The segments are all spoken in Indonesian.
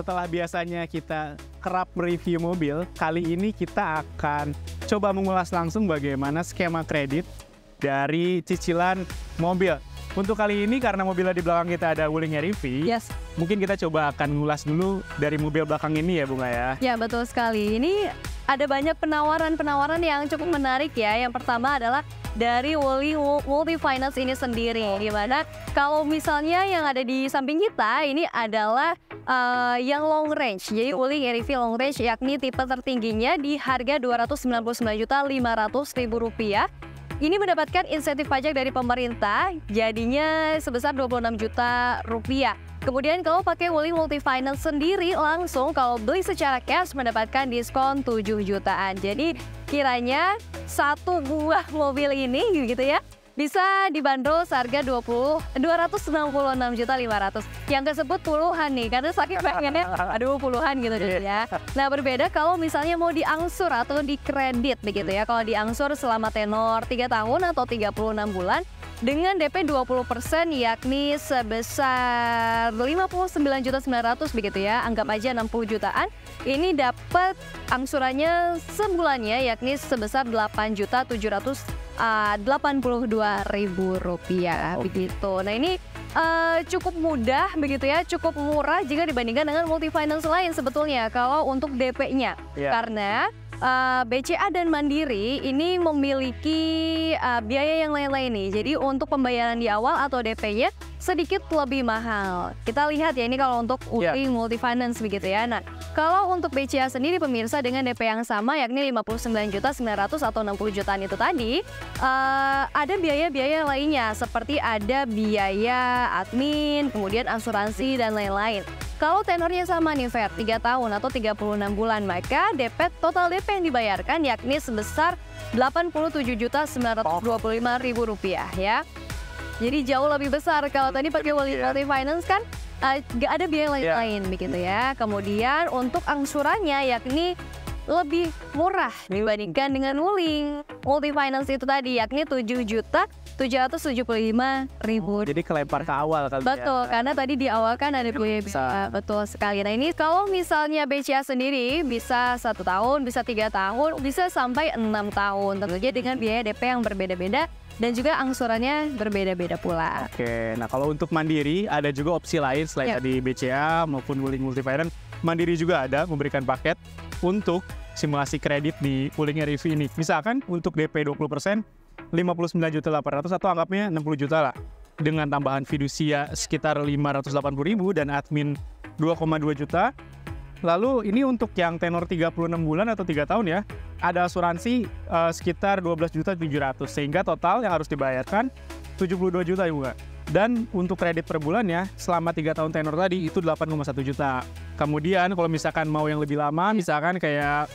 setelah biasanya kita kerap mereview mobil, kali ini kita akan coba mengulas langsung bagaimana skema kredit dari cicilan mobil. Untuk kali ini karena mobilnya di belakang kita ada Wuling REV, Yes, mungkin kita coba akan ngulas dulu dari mobil belakang ini ya Bunga ya. ya betul sekali. Ini ada banyak penawaran-penawaran yang cukup menarik ya. Yang pertama adalah dari Woli Multi Finance ini sendiri, di mana kalau misalnya yang ada di samping kita ini adalah eh, yang long range. Jadi Wuling REV long range yakni tipe tertingginya di harga 299.500.000 rupiah. Ini mendapatkan insentif pajak dari pemerintah, jadinya sebesar 26 juta rupiah. Kemudian kalau pakai Wuling Multi Finance sendiri langsung kalau beli secara cash mendapatkan diskon 7 jutaan. Jadi kiranya satu buah mobil ini gitu ya bisa dibanderol seharga 20 266 juta 500. Yang tersebut puluhan nih karena saking pengennya aduh puluhan gitu deh ya. Nah, berbeda kalau misalnya mau diangsur atau dikredit begitu ya. Kalau diangsur selama tenor 3 tahun atau 36 bulan dengan DP 20% yakni sebesar 59 juta 900 begitu ya. Anggap aja 60 jutaan. Ini dapat angsurannya sebulannya yakni sebesar 8 juta 700 uh, 82 ribu rupiah Oke. begitu. Nah ini uh, cukup mudah begitu ya, cukup murah jika dibandingkan dengan multi finance lain sebetulnya kalau untuk DP-nya. Iya. Karena uh, BCA dan Mandiri ini memiliki uh, biaya yang lain-lain nih. Jadi untuk pembayaran di awal atau DP-nya sedikit lebih mahal. Kita lihat ya ini kalau untuk Iya. UI multi finance begitu ya. Nah, kalau untuk BCA sendiri pemirsa dengan DP yang sama yakni 59 juta 900 atau 60 jutaan itu tadi eh, ada biaya-biaya lainnya seperti ada biaya admin, kemudian asuransi dan lain-lain. Kalau tenornya sama nih Fer, 3 tahun atau 36 bulan, maka DP total DP yang dibayarkan yakni sebesar 87 juta 925 ribu rupiah ya. Jadi jauh lebih besar kalau tadi pakai Wali Multi Finance kan eh, nggak ada biaya lain-lain begitu ya. Kemudian untuk angsurannya yakni lebih murah dibandingkan dengan Wuling. Multi Finance itu tadi yakni 7 juta 775 ribu Jadi kelempar ke awal kali Betul, ya. karena tadi di awal kan ada biaya Bisa. betul sekali. Nah ini kalau misalnya BCA sendiri bisa satu tahun, bisa tiga tahun, bisa sampai enam tahun. Tentunya dengan biaya DP yang berbeda-beda dan juga angsurannya berbeda-beda pula. Oke, nah kalau untuk mandiri ada juga opsi lain selain Ya. tadi BCA maupun Wuling Multifinance. Mandiri juga ada memberikan paket untuk simulasi kredit di Wuling REV ini. Misalkan untuk DP 20%, 59 juta 800 atau anggapnya 60 juta lah. Dengan tambahan fidusia sekitar 580 ribu dan admin 2,2 juta. Lalu ini untuk yang tenor 36 bulan atau 3 tahun ya, ada asuransi eh, sekitar 12 juta 700 sehingga total yang harus dibayarkan 72 juta ya. Dan untuk kredit per bulannya selama 3 tahun tenor tadi itu 8,1 juta. Kemudian kalau misalkan mau yang lebih lama, misalkan kayak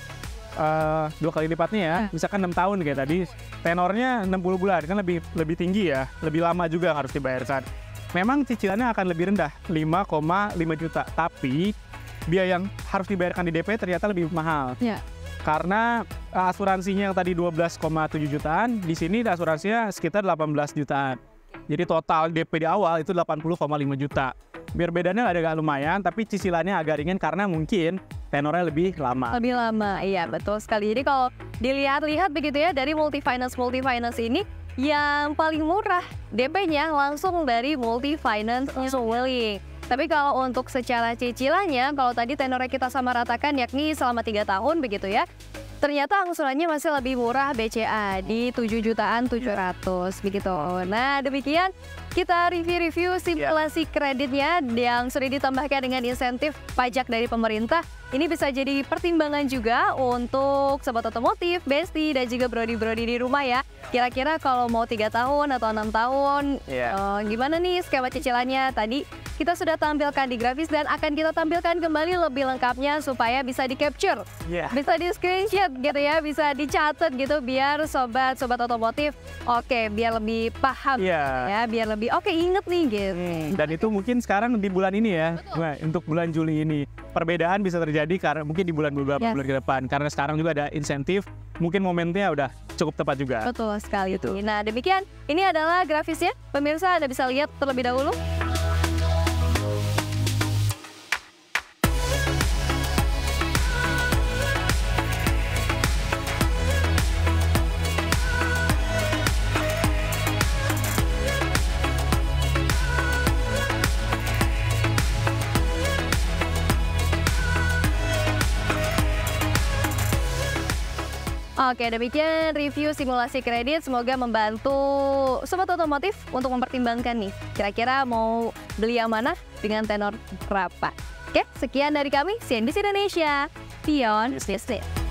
eh, dua kali lipatnya ya, misalkan 6 tahun kayak tadi, tenornya 60 bulan kan lebih lebih tinggi ya, lebih lama juga harus dibayarkan. Memang cicilannya akan lebih rendah, 5,5 juta, tapi biaya yang harus dibayarkan di DP ternyata lebih mahal Ya. karena uh, asuransinya yang tadi 12,7 jutaan, di sini asuransinya sekitar 18 jutaan. Jadi total DP di awal itu 80,5 juta. Biar bedanya agak lumayan, tapi cicilannya agak ringan karena mungkin tenornya lebih lama. Lebih lama, iya betul sekali. Jadi kalau dilihat-lihat begitu ya dari multi finance multi finance ini yang paling murah DP-nya langsung dari multi finance Wuling. Tapi kalau untuk secara cicilannya, kalau tadi tenornya kita sama ratakan yakni selama tiga tahun begitu ya, ternyata angsurannya masih lebih murah BCA di 7 jutaan 700 begitu. Nah demikian kita review-review simulasi kreditnya yang sudah ditambahkan dengan insentif pajak dari pemerintah. Ini bisa jadi pertimbangan juga untuk sobat otomotif, besti, dan juga brodi-brodi di rumah ya. Kira-kira kalau mau tiga tahun atau enam tahun, Iya. eh, gimana nih skema cicilannya? Tadi kita sudah tampilkan di grafis dan akan kita tampilkan kembali lebih lengkapnya supaya bisa di capture Iya. bisa di screenshot gitu ya, bisa dicatat gitu biar sobat sobat otomotif oke biar lebih paham Iya. ya, biar lebih oke inget nih gitu. Dan itu mungkin sekarang di bulan ini ya, Nah, untuk bulan Juli ini. Perbedaan bisa terjadi karena mungkin di bulan beberapa Yes. bulan ke depan. Karena sekarang juga ada insentif, mungkin momennya udah cukup tepat juga. Betul sekali. Gitu. Nah demikian, ini adalah grafisnya. Pemirsa Anda bisa lihat terlebih dahulu. Oke, demikian review simulasi kredit. Semoga membantu sobat otomotif untuk mempertimbangkan nih. Kira-kira mau beli yang mana dengan tenor berapa? Oke, sekian dari kami CNBC Indonesia. Beyond Business.